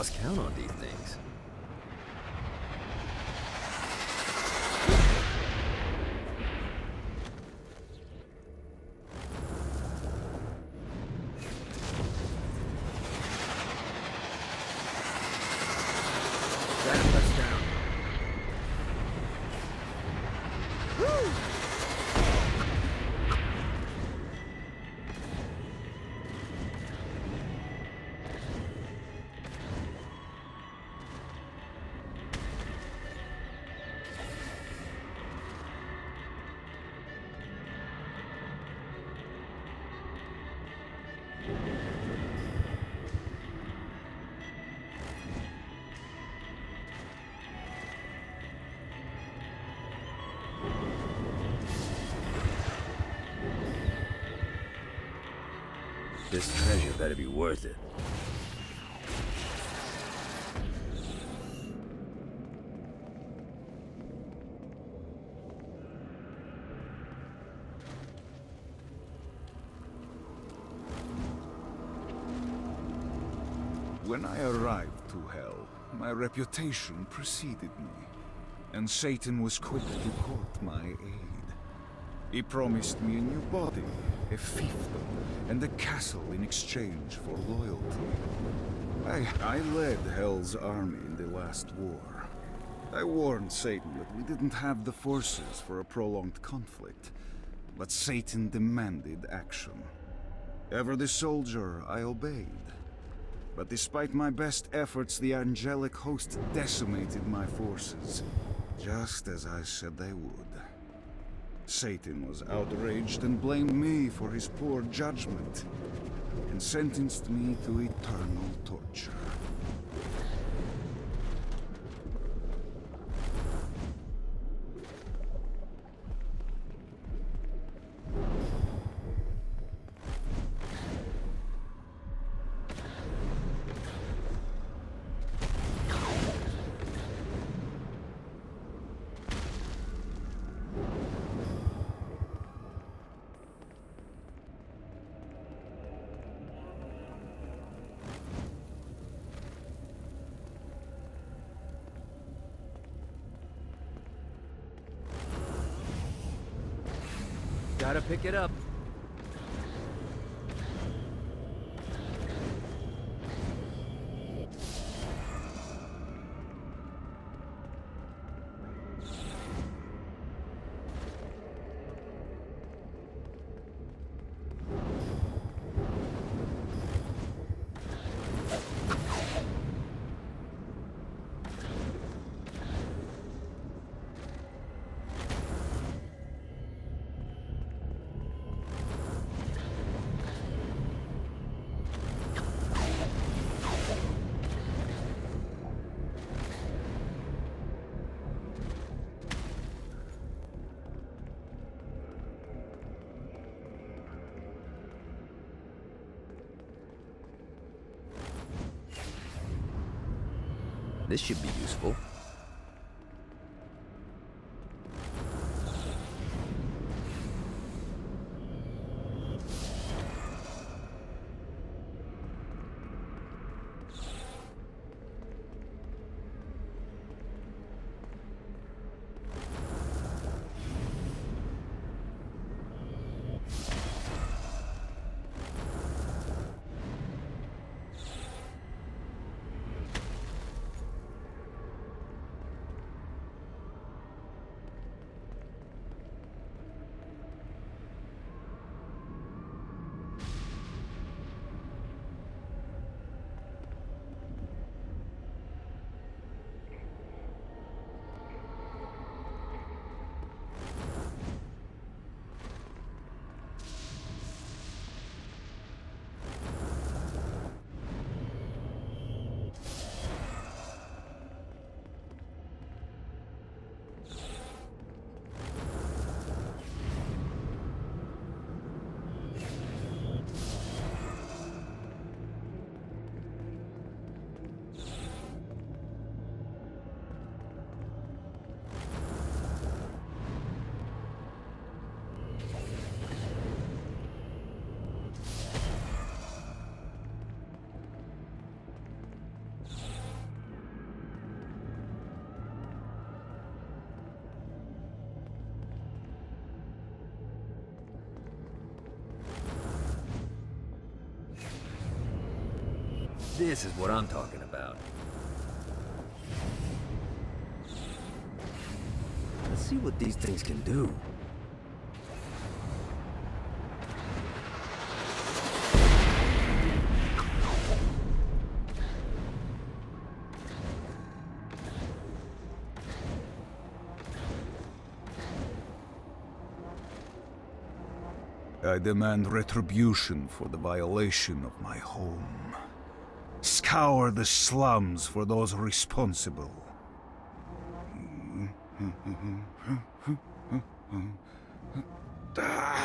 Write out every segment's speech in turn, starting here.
lost count on these things. This treasure better be worth it. When I arrived to Hell, my reputation preceded me, and Satan was quick to court my aid. He promised me a new body, a fiefdom, and a castle in exchange for loyalty. I, I led Hell's army in the last war. I warned Satan that we didn't have the forces for a prolonged conflict, but Satan demanded action. Ever the soldier, I obeyed. But despite my best efforts, the angelic host decimated my forces, just as I said they would. Satan was outraged and blamed me for his poor judgment, and sentenced me to eternal torture. Gotta pick it up. This should be useful. This is what I'm talking about. Let's see what these things can do. I demand retribution for the violation of my home. Scour the slums for those responsible.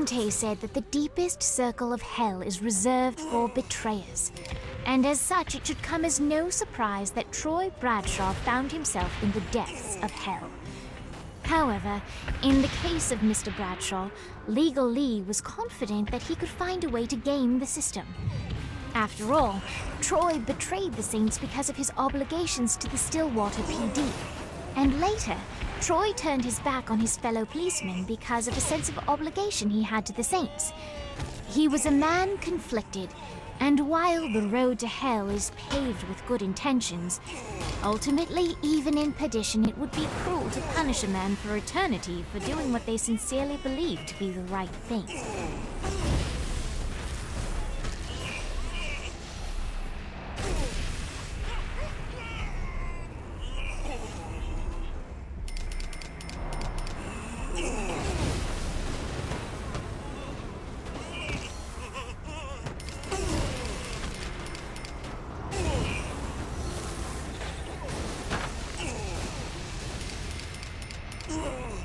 Dante said that the deepest circle of hell is reserved for betrayers. And as such, it should come as no surprise that Troy Bradshaw found himself in the depths of hell. However, in the case of Mr. Bradshaw, Legal Lee was confident that he could find a way to game the system. After all, Troy betrayed the Saints because of his obligations to the Stillwater PD. And later, Troy turned his back on his fellow policemen because of a sense of obligation he had to the Saints. He was a man conflicted, and while the road to hell is paved with good intentions, ultimately, even in perdition, it would be cruel to punish a man for eternity for doing what they sincerely believed to be the right thing. Ugh.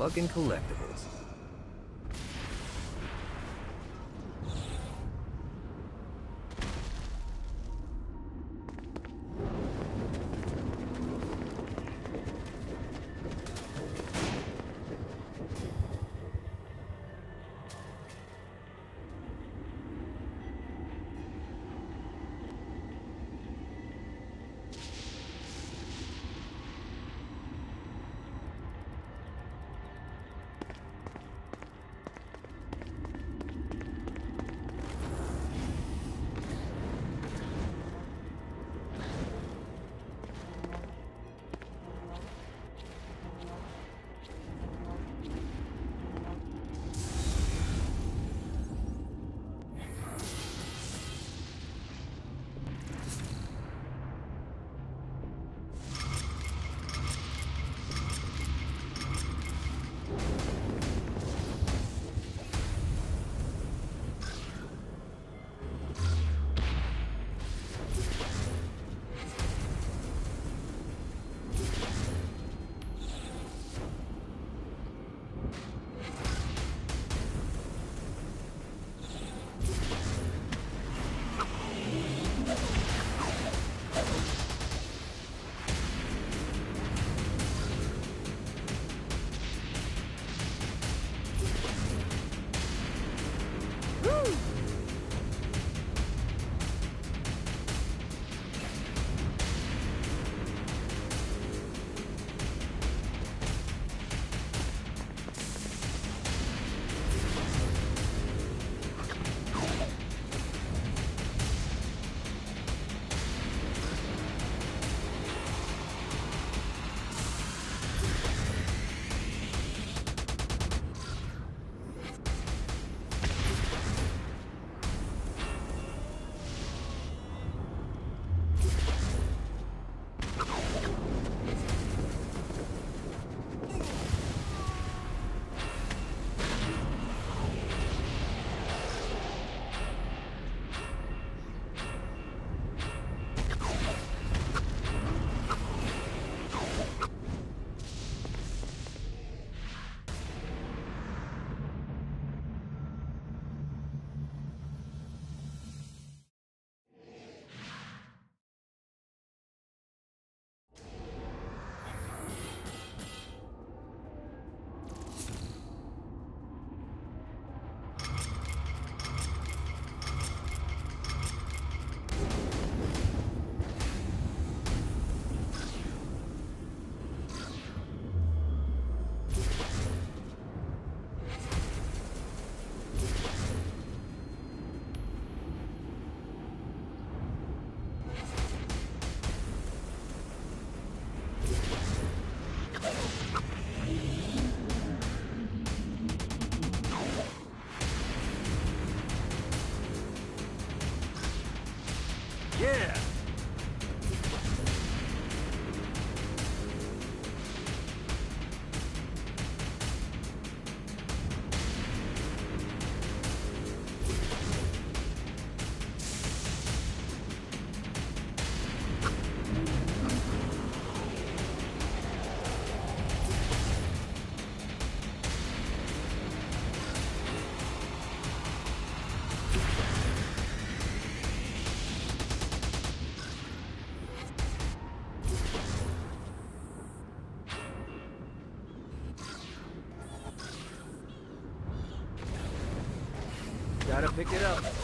Fucking collectibles. Gotta pick it up.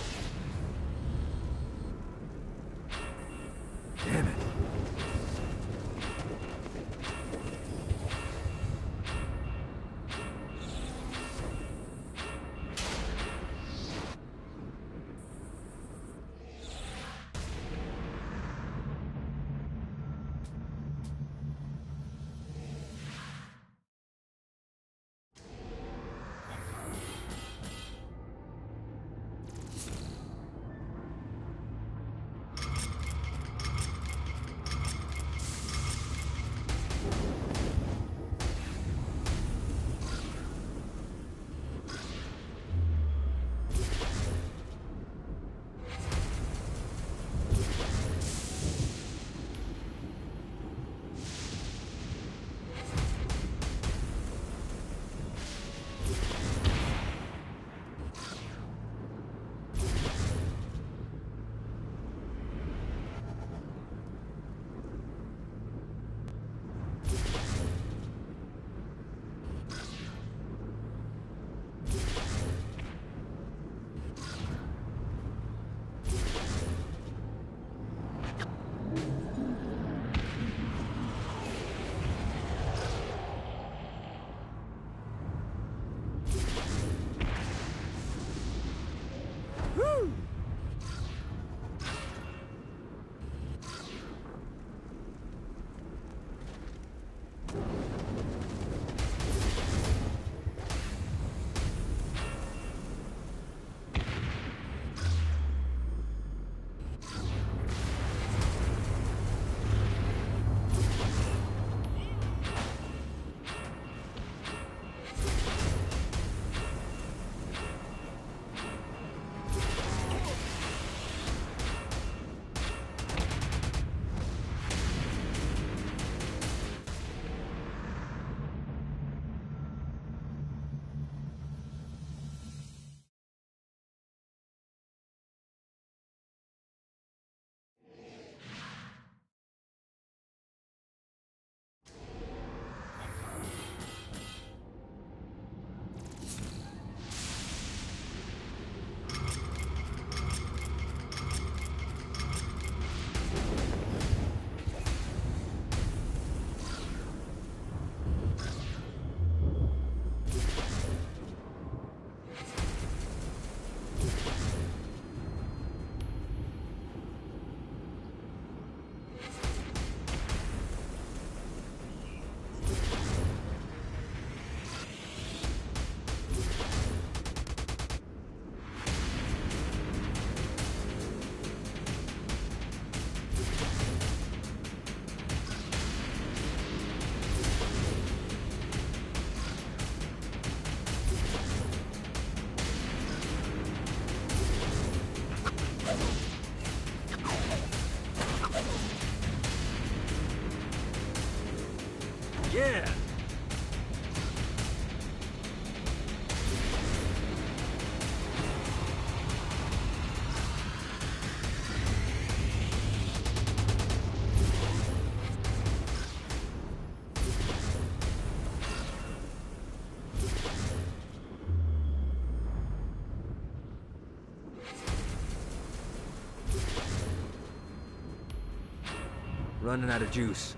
Running out of juice.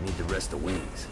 Need to rest the wings.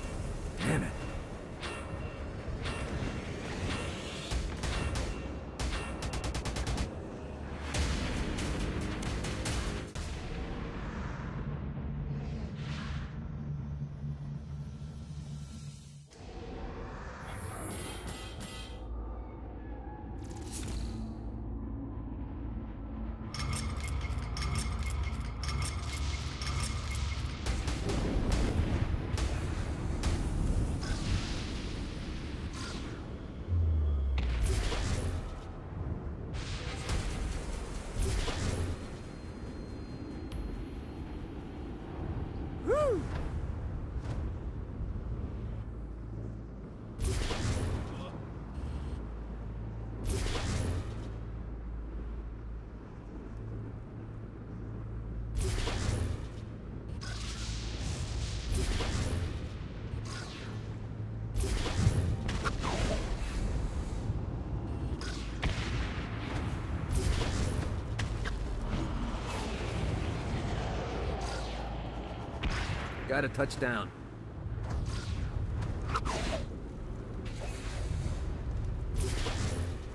Got a touchdown.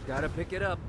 Gotta pick it up.